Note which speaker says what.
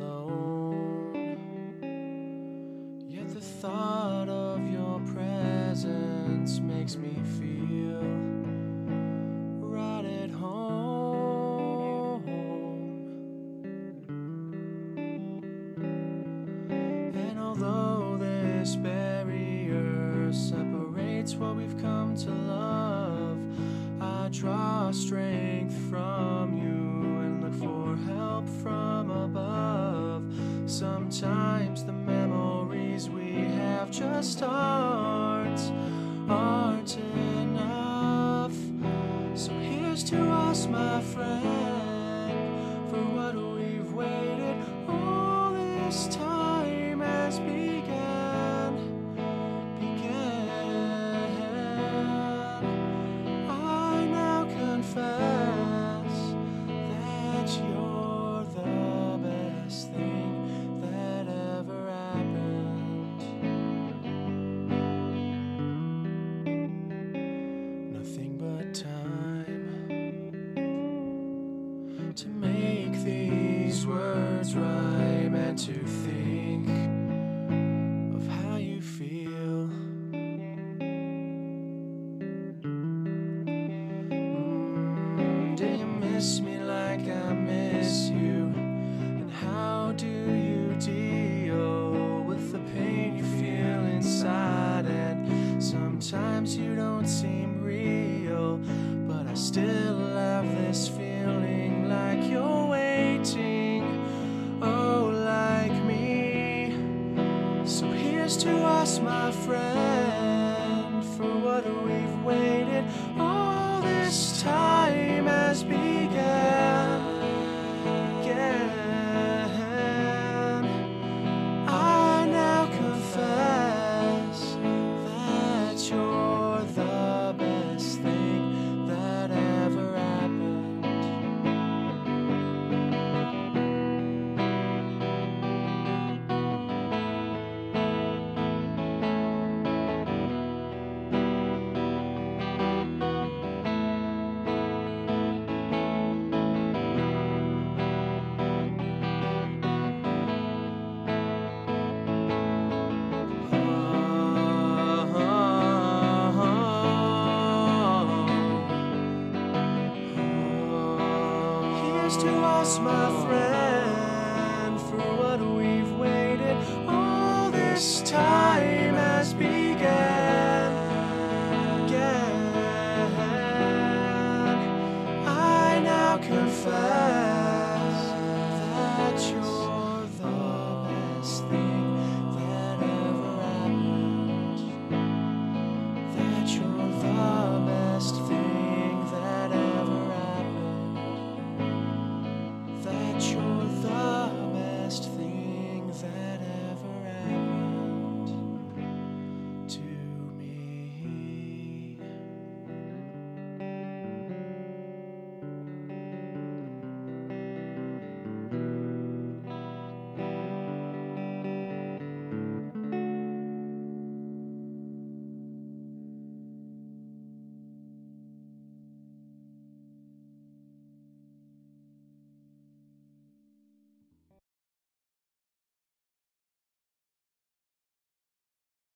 Speaker 1: alone. Yet the thought of your presence makes me feel right at home. And although this barrier separates what we've come to love, I draw strength from you help from above. Sometimes the memories we have just aren't, aren't enough. So here's to us, my friend, for what we've waited all this time still have this feeling like you're waiting. Oh, like me. So here's to us, my friend, for what we've waited. All this time to us, my friend,